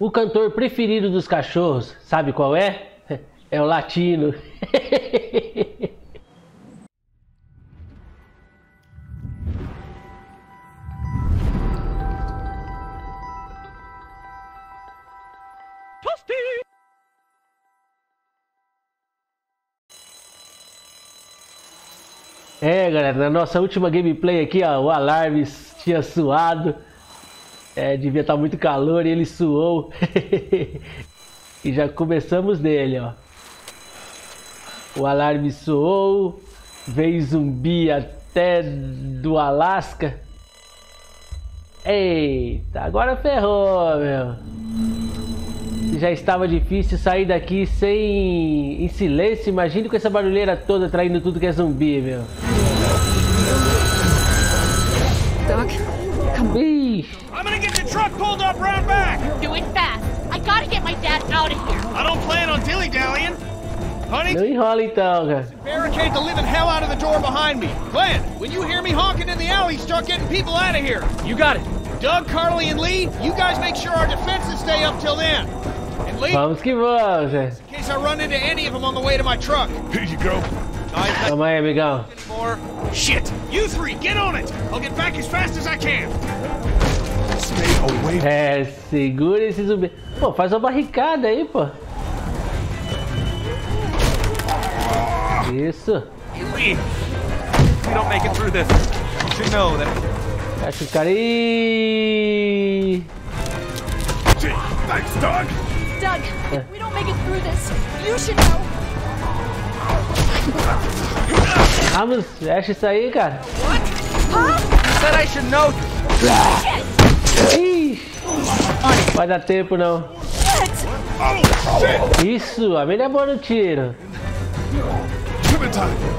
O cantor preferido dos cachorros, sabe qual é? É o latino. É, galera, na nossa última gameplay aqui, ó, o Alarmes tinha suado. É, devia estar muito calor e ele suou. e já começamos nele, ó. O alarme soou, veio zumbi até do Alasca. Eita, agora ferrou, meu. Já estava difícil sair daqui sem em silêncio. Imagine com essa barulheira toda traindo tudo que é zumbi, meu. Doc, come on. Ixi, I'm gonna get the truck pulled up round back. Do it fast. I gotta get my dad out of here. I don't plan on dilly-dallying. Honey, não enrola então, cara. barricade the living hell out of the door behind me. Glenn, when you hear me honking in the alley, start getting people out of here. You got it. Doug, Carly, and Lee, you guys make sure our defenses stay up till then. And Lee, in Vamos que vamos, gente. case I run into any of them on the way to my truck. Here you go. Calma aí, amigão. Shit! You three, get on it! I'll get back as fast as I can. Stay away. É, segura esse zumbi. Pô, faz uma barricada aí, pô. Isso. We don't make it through this, you should know that Acho o cara aí. Thanks, Doug. Doug, if we don't make it through this, you should know. Vamos, fecha isso aí, cara. Ixi. Vai dar tempo não. Isso, a melhor é boa no tiro.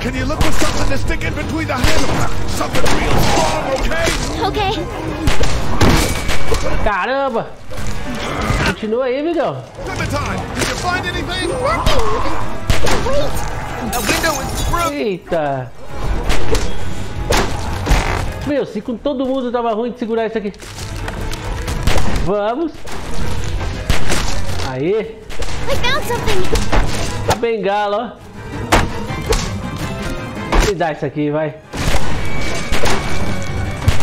Can you look for something to stick in between the handles? Something real strong, okay? Okay. Caramba! Continua aí, amigão. Clementine, did you find anything? Is through. Eita! Meu, se com todo mundo tava ruim de segurar isso aqui. Vamos! Something. A bengala, ó. Me dá isso aqui, vai.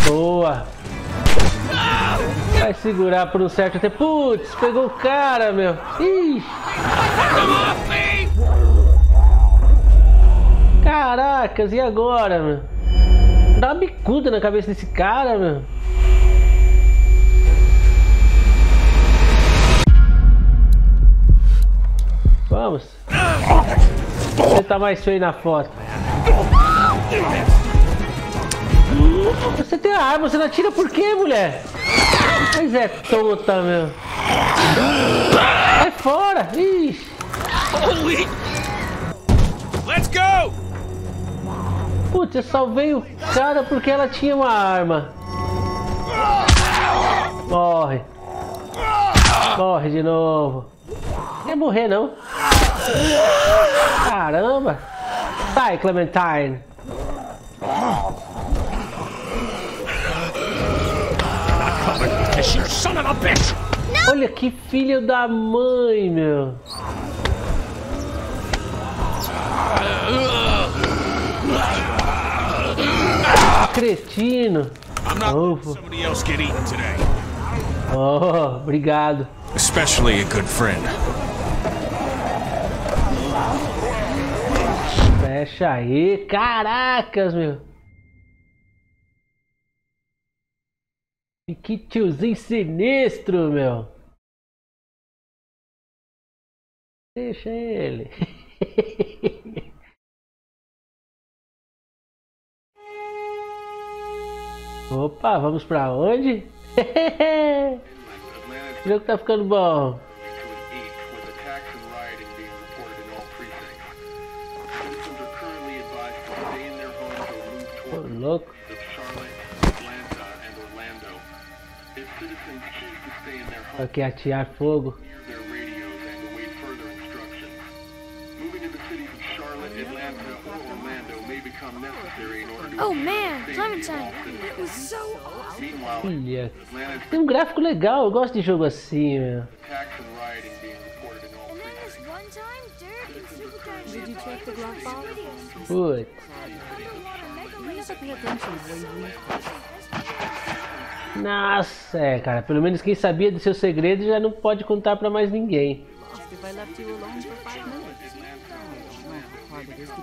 Boa! Vai segurar por um certo tempo. Putz, pegou o cara, meu. Ixi! Caracas, e agora, meu? Dá uma bicuda na cabeça desse cara, meu. Vamos. Você tá mais feio na foto. Você tem a arma, você não atira por quê, mulher? Mas é tonta, meu. Sai fora! Ixi! Holy! Let's go! Putz, eu salvei o cara porque ela tinha uma arma. Morre. Morre de novo. Não ia morrer, não. Caramba. Sai, Clementine. Olha que filho da mãe, meu. Cretino. Oh. today. Oh, obrigado. Especially a good friend. Fecha aí. Caracas, meu. E que tiozinho sinistro, meu. Deixa ele. Opa, vamos pra onde? O jogo tá ficando bom. with attacks and rioting being reported in all precincts. Citizens are currently advised to stay in their homes or move Ô, toward the louco. Aqui atear fogo. Moving to the cities of Charlotte, Atlanta or Orlando may become necessary in order to Oh man, Clementine, it was so awesome. Olha, tem um gráfico legal, eu gosto de jogo assim, meu. Putz. Nossa, é, cara, pelo menos quem sabia do seu segredo já não pode contar pra mais ninguém. If I left you alone for five minutes. I don't know how hard it is to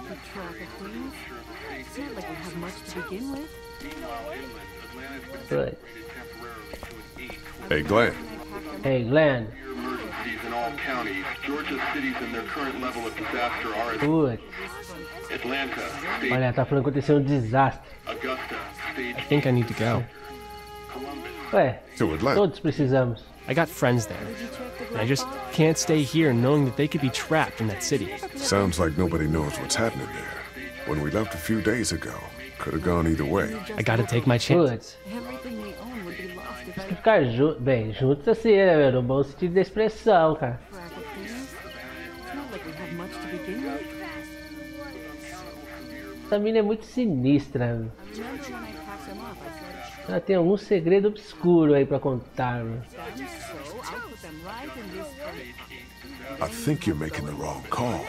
It's not like we have much to begin with. Meanwhile, inland, Atlanta's been Putz. upgraded temporarily to an eight Hey, Glenn. Hey, Glenn. severe in all counties. Georgia's cities and their current level of disaster are as Putz. Atlanta, State Olha, tá falando que aconteceu um desastre. Augusta, Stage I think I need to go. Columbus. Ué, To Atlanta. todos precisamos. I got friends there. And I just can't stay here knowing that they could be trapped in that city. Sounds like nobody knows what's happening there. When we left a few days ago, could have gone either way. I gotta take my I Ficar ju bem, juntos assim, né, meu? No bom sentido da expressão, cara. Essa mina é muito sinistra. meu. Said, Ela tem algum segredo obscuro aí pra contar, meu. this I think you're making the wrong call.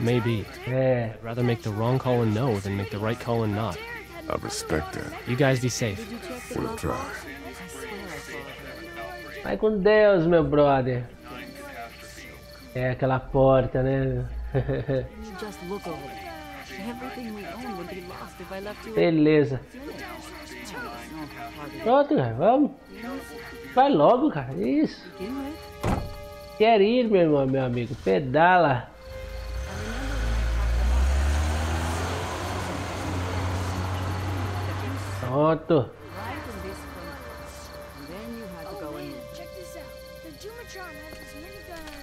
Maybe. É, I'd rather make the wrong call and know than make the right call and not. I respect that. You guys be safe. We'll try. vai com Deus, meu brother. É aquela porta, né? Beleza. Pronto, cara, vamos. Vai logo, cara. Isso. Quer ir, meu irmão, meu amigo. Pedala.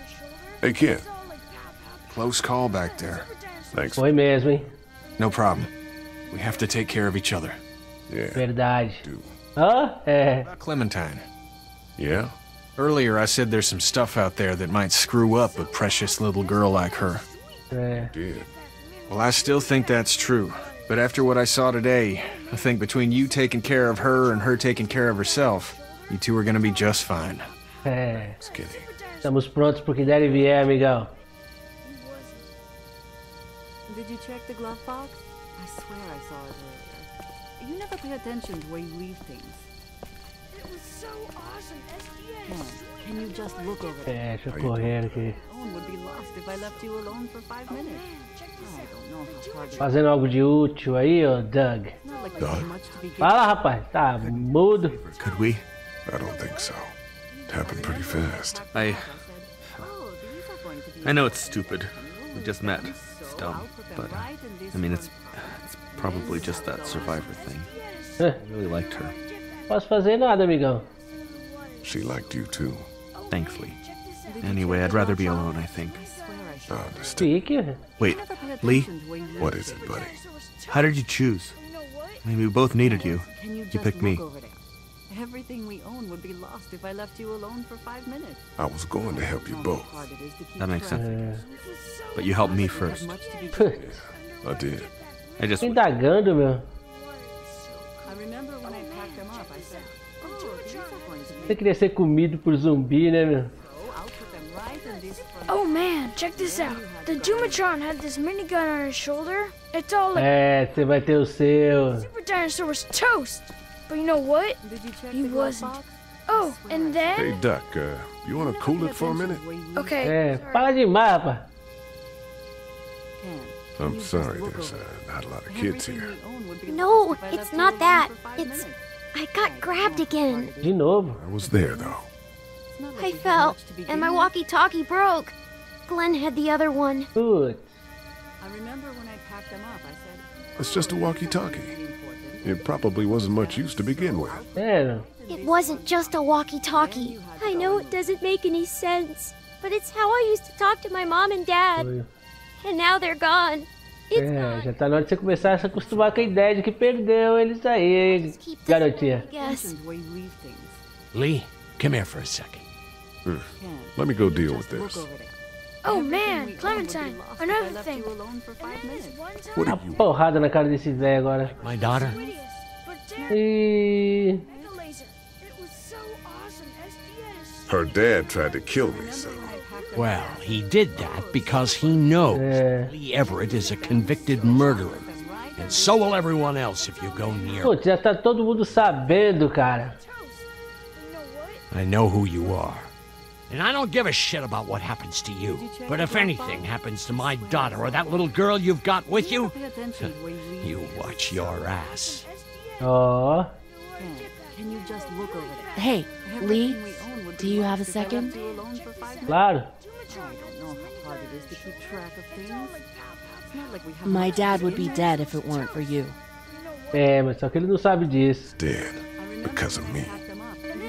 His shoulder. Hey, kid. Close call back there. Thanks. Foi mesmo. No problem. We have to take care of each other. Yeah. Verdade. Do. Hã? É. Clementine. Yeah? Earlier I said there's some stuff out there that might screw up a precious little girl like her. Yeah. Did. Well, I still think that's true. But after what I saw today, I think between you taking care of her and her taking care of herself, you two are gonna be just fine. É. Skinny. Estamos prontos pro que der e vier, amigão. Did you check the glove box? I swear I saw it earlier. You never pay attention to where you leave things. It was so awesome. Come on, SDA. can you just look over there? É, deixa eu correr aqui. Phone would be lost if I left you alone for five minutes. Oh, Fazendo algo de útil aí, ô Doug. Begin Fala, rapaz. Tá mudo. Could we? I don't think so. It happened pretty fast. I I know it's stupid. We just met. It's dumb. But I mean it's it's probably just that survivor thing. I really liked her. Posso fazer nada, amigão. She liked you too. Thankfully. Anyway, I'd the rather be alone, I think. not understand. Speaking. Wait, Lee? What is it, buddy? How did you choose? I mean, we both needed you. You, picked me. Everything we own would be lost if I left you alone for five minutes. I was going to help you both. That makes sense. Uh, but you helped me first. yeah, I did. I just. Indagando, meu. Você queria ser comido por zumbi, né, meu? Oh man, check this out. The Dumatron had this minigun on his shoulder. It's all like É, você vai ter o seu. Super Dinosaur was toast. But you know what? Did you check He wasn't. Oh, and then... Hey, Duck, uh, you want to cool it for a minute? okay. É, para demais, rapaz. I'm sorry, there's uh, not a lot of kids here. No, it's not that. It's- I got grabbed again. De novo. I was there, though. I fell, and my walkie-talkie broke. Glenn had the other one. Putz. I remember when I packed them up, I said, It's just a walkie-talkie. It probably wasn't much use to begin with. É, It wasn't just a walkie-talkie. I know it doesn't make any sense, but it's how I used to talk to my mom and dad, oh, foi. and now they're gone. It's É, gone. já tá na hora de você começar a se acostumar com a ideia de que perdeu eles aí, hein, Keep this garotinha. I guess. mentioned where you leave things. Lee, come here for a second. Ken, Let me go deal with this. Oh man, Clementine, another thing. What A are you? porrada na cara desse velho agora. My daughter? But E... the laser. It was so awesome. SD is Her dad tried to kill me, so. Well, he did that because he knows É... Lee Everett is a convicted murderer. And so will everyone else if you go near. Putz, já tá todo mundo sabendo, cara. I know who you are. And I don't give a shit about what happens to you. But if anything happens to my daughter or that little girl you've got with you, you watch your ass. Aww. Hey, Lee, do you have a second? Lad. My dad would be dead if it weren't for you. Damn, it's okay, little savages. Dead because of me.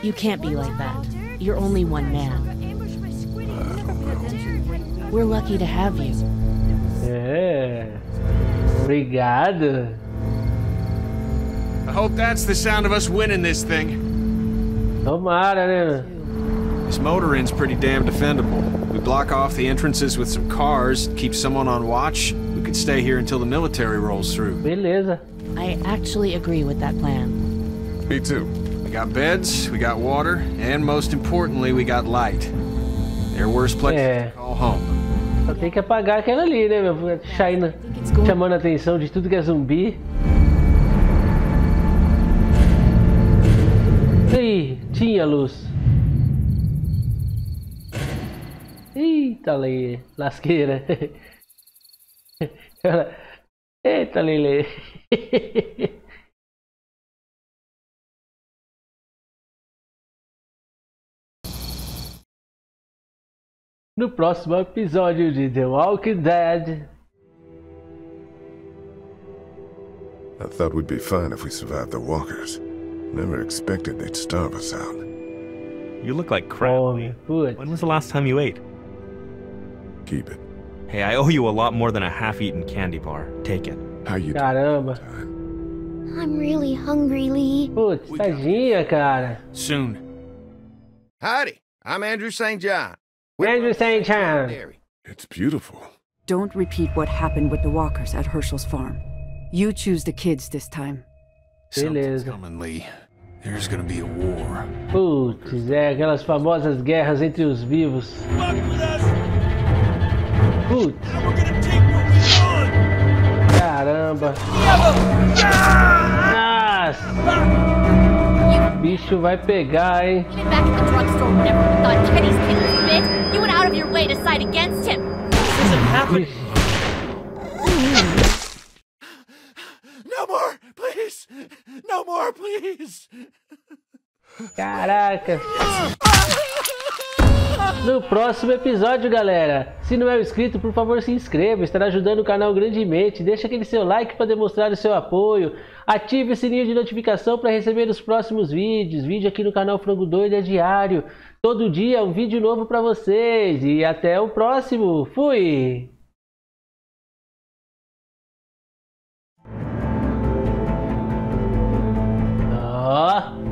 You can't be like that. You're only one man. ambush my squid. Pay attention where you read. We're lucky to have you. É. Obrigado. I hope that's the sound of us winning this thing. Tomara, né? This motor inn's pretty damn defendable. We block off the entrances with some cars, keep someone on watch. We could stay here until the military rolls through. Beleza. I actually agree with that plan. Me too. We got beds, we got water, and most importantly, we got light. There are worse places É. to call home. Só tem que apagar aquela ali, né, meu? China chamando a atenção de tudo que é zumbi. Ih, tinha luz. Eita, lei, lasqueira. Eita, Lele. No próximo episódio de The Walking Dead. I thought we'd be fine if we survived the walkers. Never expected they'd starve us out. You look like crap, oh, Lee. Putz. When was the last time you ate? Keep it. Hey, I owe you a lot more than a half-eaten candy bar. Take it. How you Caramba. I'm really hungry, Lee. Putz, tadinha, cara. Soon. Howdy, I'm Andrew St. John. Andrew St. John. It's beautiful. Don't repeat what happened with the walkers at Herschel's farm. You choose the kids this time. Something's coming, Lee. There's gonna be a war. Putz, é aquelas famosas guerras entre os vivos. Putz. Caramba. Nossa. O bicho vai pegar, hein? Even back at the drugstore whenever thought Kenny's kid was fit, you went out of your way to side against him. This isn't happening. No more, please. No more, please. Caraca. Ah! No próximo episódio, galera, se não é inscrito, por favor se inscreva, estará ajudando o canal grandemente. Deixa aquele seu like para demonstrar o seu apoio. Ative o sininho de notificação para receber os próximos vídeos. Vídeo aqui no canal Frango Doido é diário. Todo dia um vídeo novo para vocês. E até o próximo. Fui! Ó!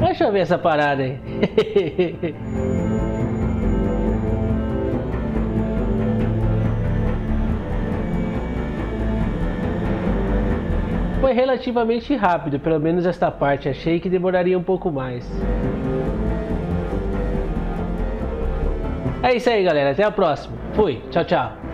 Deixa eu ver essa parada aí. Foi relativamente rápido, pelo menos esta parte. Achei que demoraria um pouco mais. É isso aí, galera. Até a próxima. Fui. Tchau, tchau.